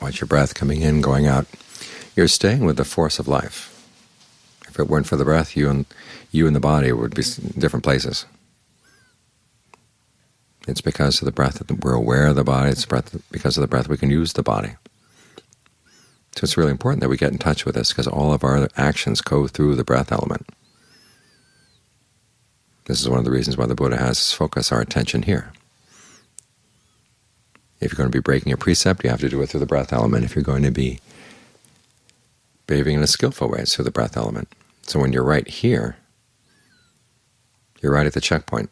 Watch your breath coming in, going out. You're staying with the force of life. If it weren't for the breath, you and you and the body would be different places. It's because of the breath that we're aware of the body. It's breath, because of the breath we can use the body. So it's really important that we get in touch with this, because all of our actions go through the breath element. This is one of the reasons why the Buddha has us focus our attention here. If you're going to be breaking a precept, you have to do it through the breath element. If you're going to be behaving in a skillful way, it's through the breath element. So when you're right here, you're right at the checkpoint.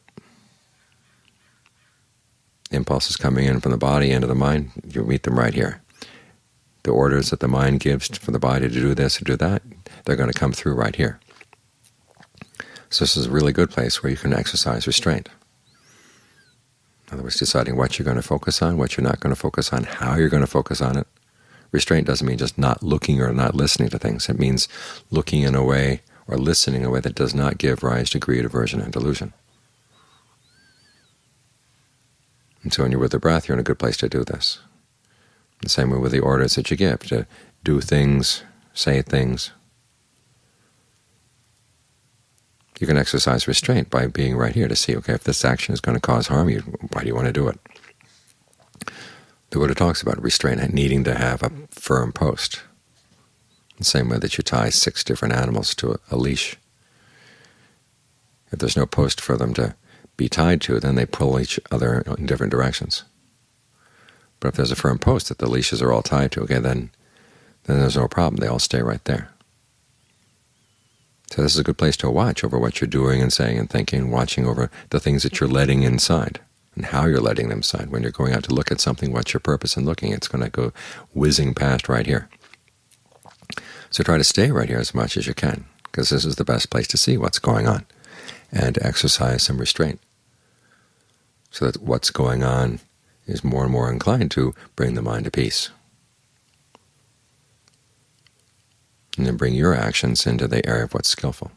Impulses coming in from the body into the mind, you meet them right here. The orders that the mind gives for the body to do this or do that, they're going to come through right here. So this is a really good place where you can exercise restraint. In other words, deciding what you're going to focus on, what you're not going to focus on, how you're going to focus on it. Restraint doesn't mean just not looking or not listening to things. It means looking in a way or listening in a way that does not give rise to greed, aversion, and delusion. And so when you're with the breath, you're in a good place to do this. The same way with the orders that you give, to do things, say things. You can exercise restraint by being right here to see, okay, if this action is going to cause harm, you, why do you want to do it? The Buddha talks about restraint and needing to have a firm post, the same way that you tie six different animals to a, a leash. If there's no post for them to be tied to, then they pull each other in different directions. But if there's a firm post that the leashes are all tied to, okay, then then there's no problem. They all stay right there. So this is a good place to watch over what you're doing and saying and thinking, watching over the things that you're letting inside and how you're letting them inside. When you're going out to look at something, what's your purpose in looking? It's going to go whizzing past right here. So try to stay right here as much as you can, because this is the best place to see what's going on and exercise some restraint so that what's going on is more and more inclined to bring the mind to peace. And then bring your actions into the area of what's skillful.